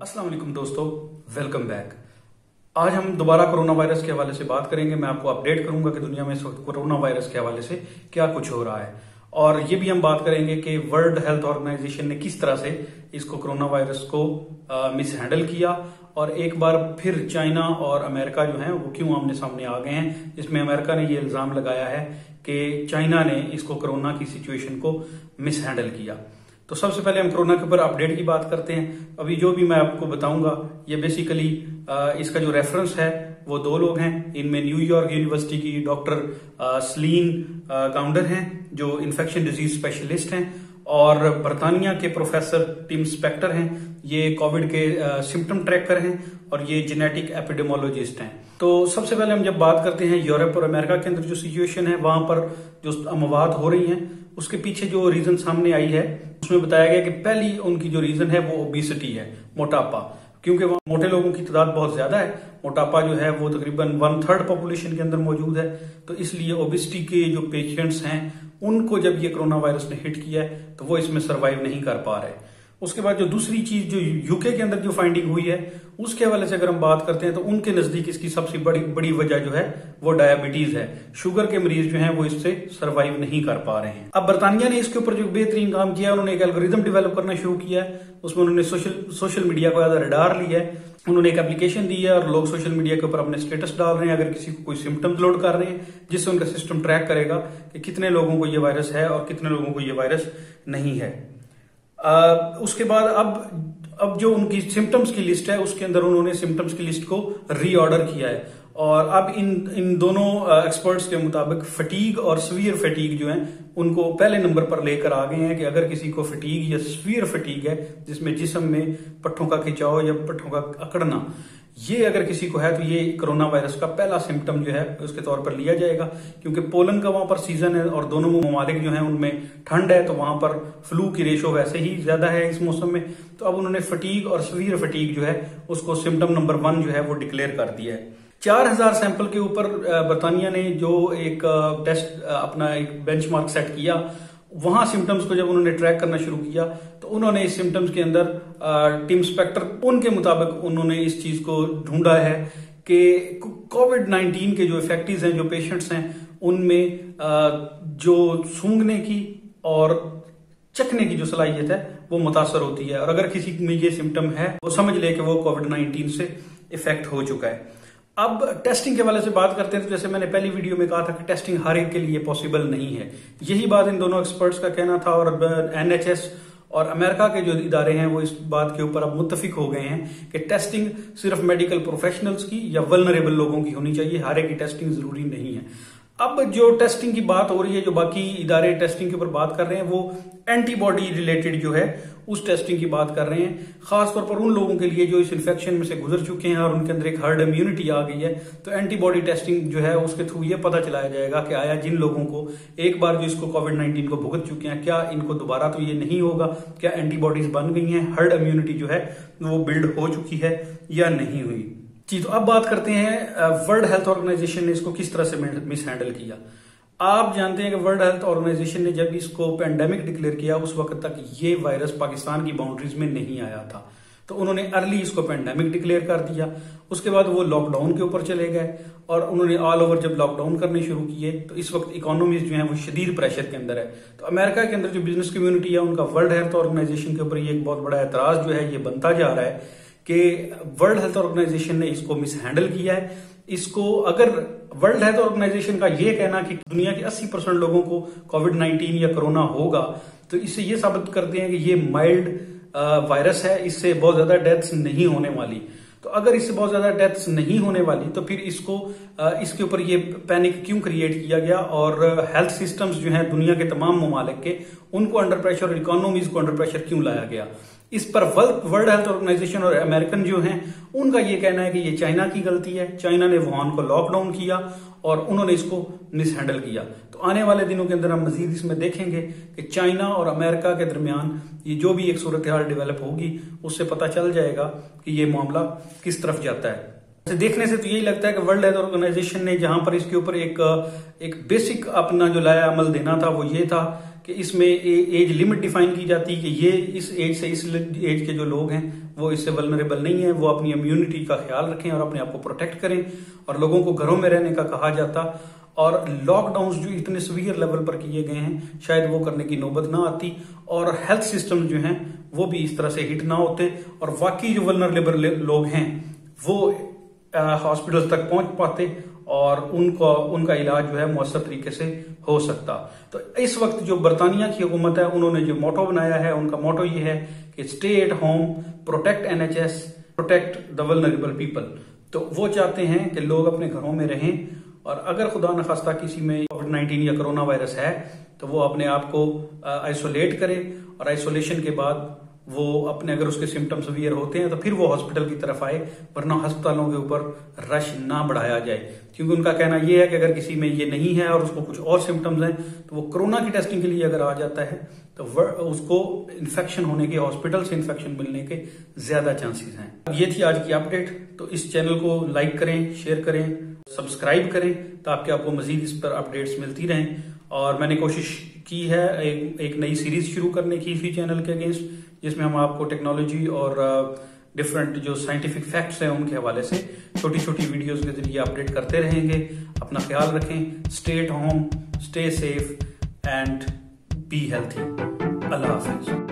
السلام علیکم دوستو ویلکم بیک آج ہم دوبارہ کرونا وائرس کے حوالے سے بات کریں گے۔ میں آپ کو اپڈیٹ کروں گا کہ دنیا میں اس وقت کرونا وائرس کے حوالے سے کیا کچھ ہو رہا ہے۔ اور یہ بھی ہم بات کریں گے کہ ورلڈ ہیلتھ آرگنائزیشن نے کس طرح سے اس کو کرونا وائرس کو مس ہینڈل کیا۔ اور ایک بار پھر چائنا اور امریکہ جو ہیں، وہ کیوں آمنے سامنے آ گئے ہیں؟ جس میں امریکہ نے یہ الزام لگایا ہے کہ چائنا نے اس کو کرونا کی سچویشن کو مس ہینڈل کیا۔ تو سب سے پہلے ہم کرونا کے اوپر اپڈیٹ کی بات کرتے ہیں۔ ابھی جو بھی میں آپ کو بتاؤں گا، یہ بیسیکلی اس کا جو ریفرنس ہے، وہ دو لوگ ہیں۔ ان میں نیو یارک یونیورسٹی کی ڈاکٹر سلین کاؤنڈر ہیں، جو انفیکشن ڈیزیز اسپیشلسٹ ہیں۔ اور برطانیہ کے پروفیسر ٹیم سپیکٹر ہیں، یہ کووڈ کے سمٹم ٹریکر ہیں اور یہ جینیٹک ایپیڈیمولوجسٹ ہیں۔ تو سب سے پہلے ہم جب بات کرتے ہیں یورپ اور امریکہ کے اندر جو سچویشن ہے، وہاں پر جو اموات ہو رہی ہیں، اس کے پیچھے جو ریزن سامنے آئی ہے، اس میں بتایا گیا کہ پہلی ان کی جو ریزن ہے وہ اوبیسٹی ہے، موٹاپا۔ کیونکہ وہاں موٹے لوگوں کی تعداد بہت زیادہ ہے، موٹاپا جو ہے وہ تقریباً ون تھرڈ پاپولیشن کے اندر موجود ہے۔ تو اس لیے اوبیسٹی کے جو پیشنٹس ہیں ان کو جب یہ کرونا وائرس نے ہٹ کیا ہے تو وہ اس میں سروائیو نہیں کر پا رہے۔ اس کے بعد جو دوسری چیز جو یو کے کے اندر جو فائنڈنگ ہوئی ہے، اس کے حوالے سے اگر ہم بات کرتے ہیں تو ان کے نزدیک اس کی سب سے بڑی بڑی وجہ جو ہے، وہ ڈائبٹیز ہے۔ شوگر کے مریض جو ہیں، وہ اس سے سروائیو نہیں کر پا رہے ہیں۔ اب برطانیہ نے اس کے اوپر جو بہترین کام کیا انہوں نے ایک الگوریزم ڈیولپ کرنا شروع کیا ہے۔ اس میں انہوں نے سوشل سوشل میڈیا کو ایز ریڈار لیا ہے۔ انہوں نے ایک اپلیکیشن دی ہے اور لوگ سوشل میڈیا کے اوپر اپنے اسٹیٹس ڈال رہے ہیں۔ اگر کسی کو کوئی سمٹمز لوڈ کر رہے ہیں، جس سے ان کا سسٹم ٹریک کرے گا کہ کتنے لوگوں کو یہ وائرس ہے اور کتنے لوگوں کو یہ وائرس نہیں ہے۔ اس کے بعد اب اب جو ان کی سمٹمز کی لسٹ ہے، اس کے اندر انہوں نے سمٹمز کی لسٹ کو ری آرڈر کیا ہے۔ اور اب ان ان دونوں ایکسپرٹس کے مطابق فٹیگ اور سویر فٹیگ جو ہیں، ان کو پہلے نمبر پر لے کر آ گئے ہیں کہ اگر کسی کو فٹیگ یا سویر فٹیگ ہے، جس میں جسم میں پٹھوں کا کھچاؤ یا پٹھوں کا اکڑنا، یہ اگر کسی کو ہے تو یہ کرونا وائرس کا پہلا سمٹم جو ہے، اس کے طور پر لیا جائے گا، کیونکہ پولن کا وہاں پر سیزن ہے اور دونوں ممالک جو ہیں ان میں ٹھنڈ ہے، تو وہاں پر فلو کی ریشو ویسے ہی زیادہ ہے اس موسم میں، تو اب انہوں نے فٹیگ اور سویر فٹیگ جو ہے، اس کو سمٹم نمبر ون جو ہے وہ ڈکلیئر کر دیا ہے۔ چار ہزار سیمپل کے اوپر برطانیہ نے جو ایک ٹیسٹ اپنا ایک بینچ مارک سیٹ کیا، وہاں سمٹمز کو جب انہوں نے ٹریک کرنا شروع کیا، تو انہوں نے اس سمٹمز کے اندر ٹیم سپیکٹر ان کے مطابق انہوں نے اس چیز کو ڈھونڈا ہے کہ کووڈ نائنٹین کے جو افیکٹیز ہیں، جو پیشنٹس ہیں، ان میں جو سونگنے کی اور چکھنے کی جو صلاحیت ہے، وہ متاثر ہوتی ہے۔ اور اگر کسی میں یہ سمٹم ہے، وہ سمجھ لے کہ وہ کووڈ نائنٹین سے افیکٹ ہو چکا ہے۔ اب ٹیسٹنگ کے والے سے بات کرتے ہیں تو جیسے میں نے پہلی ویڈیو میں کہا تھا کہ ٹیسٹنگ ہر ایک کے لیے پاسبل نہیں ہے۔ یہی بات ان دونوں ایکسپرٹس کا کہنا تھا اور این ایچ ایس اور امریکہ کے جو ادارے ہیں وہ اس بات کے اوپر اب متفق ہو گئے ہیں کہ ٹیسٹنگ صرف میڈیکل پروفیشنلز کی یا ولنریبل لوگوں کی ہونی چاہیے۔ ہر ایک کی ٹیسٹنگ ضروری نہیں ہے۔ اب جو ٹیسٹنگ کی بات ہو رہی ہے، جو باقی ادارے ٹیسٹنگ کے اوپر بات کر رہے ہیں، وہ اینٹی باڈی ریلیٹڈ جو ہے، اس ٹیسٹنگ کی بات کر رہے ہیں۔ خاص طور پر ان لوگوں کے لیے جو اس انفیکشن میں سے گزر چکے ہیں اور ان کے اندر ایک ہرڈ امیونٹی آ گئی ہے، تو اینٹی باڈی ٹیسٹنگ جو ہے، اس کے تھرو یہ پتا چلایا جائے گا کہ آیا جن لوگوں کو ایک بار جو اس کو کووڈ نائنٹین کو بھگت چکے ہیں، کیا ان کو دوبارہ تو یہ نہیں ہوگا؟ کیا اینٹی باڈیز بن گئی ہیں؟ ہرڈ امیونٹی جو ہے، وہ بلڈ ہو چکی ہے یا نہیں ہوئی؟ جی تو اب بات کرتے ہیں ورلڈ ہیلتھ آرگنائزیشن نے اس کو کس طرح سے مس ہینڈل کیا؟ آپ جانتے ہیں کہ ورلڈ ہیلتھ آرگنائزیشن نے جب اس کو پینڈیمک ڈکلیئر کیا، اس وقت تک یہ وائرس پاکستان کی باؤنڈریز میں نہیں آیا تھا۔ تو انہوں نے ارلی اس کو پینڈیمک ڈکلیئر کر دیا۔ اس کے بعد وہ لاک ڈاؤن کے اوپر چلے گئے اور انہوں نے آل اوور جب لاک ڈاؤن کرنے شروع کیے، تو اس وقت اکانومیز جو ہیں وہ شدید پریشر کے اندر ہے۔ تو امریکہ کے اندر جو بزنس کمیونٹی ہے، ان کا ورلڈ ہیلتھ آرگنائزیشن کے اوپر یہ ایک بہت بڑا اعتراض جو ہے، یہ بنتا جا رہا ہے کہ ورلڈ ہیلتھ آرگنائزیشن نے اس کو مس ہینڈل کیا ہے۔ اس کو اگر ورلڈ ہیلتھ آرگنائزیشن کا یہ کہنا کہ دنیا کے اسی پرسنٹ لوگوں کو کووڈ نائنٹین یا کرونا ہوگا، تو اس سے یہ ثابت کرتے ہیں کہ یہ مائلڈ وائرس ہے، اس سے بہت زیادہ ڈیتھس نہیں ہونے والی۔ تو اگر اس سے بہت زیادہ ڈیتھس نہیں ہونے والی، تو پھر اس کو اس کے اوپر یہ پینک کیوں کریٹ کیا گیا؟ اور ہیلتھ سسٹمز جو ہیں دنیا کے تمام ممالک کے، ان کو انڈر پریشر اور اکانومیز کو انڈر پریشر کیوں لایا گیا؟ اس پر ورلڈ ہیلتھ آرگنائزیشن اور امریکن جو ہیں، ان کا یہ کہنا ہے کہ یہ چائنا کی غلطی ہے۔ چائنا نے وہان کو لاک ڈاؤن کیا اور انہوں نے اس کو مس ہینڈل کیا۔ تو آنے والے دنوں کے اندر ہم مزید اس میں دیکھیں گے کہ چائنا اور امریکہ کے درمیان یہ جو بھی ایک صورتحال ڈیولپ ہوگی، اس سے پتہ چل جائے گا کہ یہ معاملہ کس طرف جاتا ہے۔ دیکھنے سے تو یہی لگتا ہے کہ ورلڈ ہیلتھ آرگنائزیشن نے جہاں پر اس کے اوپر ایک ایک بیسک اپنا جو لایا عمل دینا تھا، وہ یہ تھا کہ اس میں ایج لمٹ ڈیفائن کی جاتی کہ یہ اس ایج سے اس ایج کے جو لوگ ہیں، وہ اس سے ولنریبل نہیں ہیں، وہ اپنی امیونٹی کا خیال رکھیں اور اپنے آپ کو پروٹیکٹ کریں۔ اور لوگوں کو گھروں میں رہنے کا کہا جاتا۔ اور لاک ڈاؤنز جو اتنے سویئر لیول پر کیے گئے ہیں، شاید وہ کرنے کی نوبت نہ آتی۔ اور ہیلتھ سسٹم جو ہیں، وہ بھی اس طرح سے ہٹ نہ ہوتے۔ اور واقعی جو ولنریبل لوگ ہیں، وہ ہاسپٹل تک پہنچ پاتے۔ اور ان کو، ان کا علاج جو ہے مؤثر طریقے سے ہو سکتا۔ تو اس وقت جو برطانیہ کی حکومت ہے، انہوں نے جو موٹو بنایا ہے، ان کا موٹو یہ ہے کہ stay at home protect N H S protect the vulnerable people تو وہ چاہتے ہیں کہ لوگ اپنے گھروں میں رہیں۔ اور اگر خدا نخواستہ کسی میں کووڈ نائنٹین یا کرونا وائرس ہے، تو وہ اپنے آپ کو آئسولیٹ کرے۔ اور آئسولیشن کے بعد وہ اپنے اگر اس کے سمٹم سویئر ہوتے ہیں تو پھر وہ ہاسپٹل کی طرف آئے، ورنہ ہسپتالوں کے اوپر رش نہ بڑھایا جائے۔ کیونکہ ان کا کہنا یہ ہے کہ اگر کسی میں یہ نہیں ہے اور اس کو کچھ اور سمٹمز ہیں، تو وہ کرونا کی ٹیسٹنگ کے لیے اگر آ جاتا ہے، تو اس کو انفیکشن ہونے کے ہاسپٹل سے انفیکشن ملنے کے زیادہ چانسز ہیں۔ یہ تھی آج کی اپڈیٹ تو اس چینل کو لائک کریں شیئر کریں سبسکرائب کریں تاکہ آپ کو مزید اس پر اپڈیٹس ملتی رہیں۔ اور میں نے کوشش کی ہے ایک نئی سیریز شروع کرنے کی اسی چینل کے اگینسٹ جس میں ہم آپ کو ٹیکنالوجی اور ڈفرنٹ جو سائنٹیفک فیکٹس ہیں ان کے حوالے سے چھوٹی چھوٹی ویڈیوز کے ذریعے اپڈیٹ کرتے رہیں گے۔ اپنا خیال رکھیں۔ Stay at home stay safe and be healthy اللہ حافظ۔